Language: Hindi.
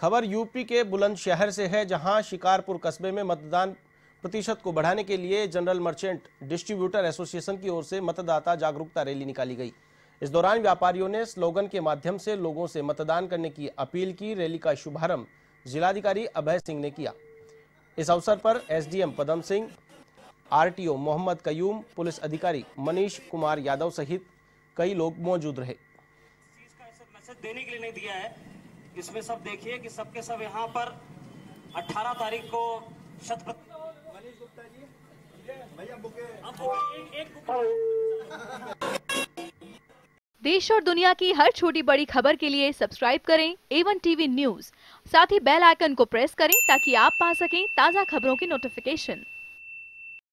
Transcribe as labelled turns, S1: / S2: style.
S1: खबर यूपी के बुलंदशहर से है, जहाँ शिकारपुर कस्बे में मतदान प्रतिशत को बढ़ाने के लिए जनरल मर्चेंट डिस्ट्रीब्यूटर एसोसिएशन की ओर से मतदाता जागरूकता रैली निकाली गई। इस दौरान व्यापारियों ने स्लोगन के माध्यम से लोगों से मतदान करने की अपील की। रैली का शुभारंभ जिलाधिकारी अभय सिंह ने किया। इस अवसर पर SDM Padam Singh, RTO Mohammad Qayyum, police अधिकारी मनीष कुमार यादव सहित कई लोग मौजूद रहे।
S2: देने के लिए नहीं दिया है। इसमें सब देखिए कि सबके सब यहाँ पर 18 तारीख को शत प्रति- अब बुके- एक- एक
S3: देश और दुनिया की हर छोटी बड़ी खबर के लिए सब्सक्राइब करें एवन टीवी न्यूज़ साथ ही बेल आइकन को प्रेस करें ताकि आप पा सकें ताज़ा खबरों की नोटिफिकेशन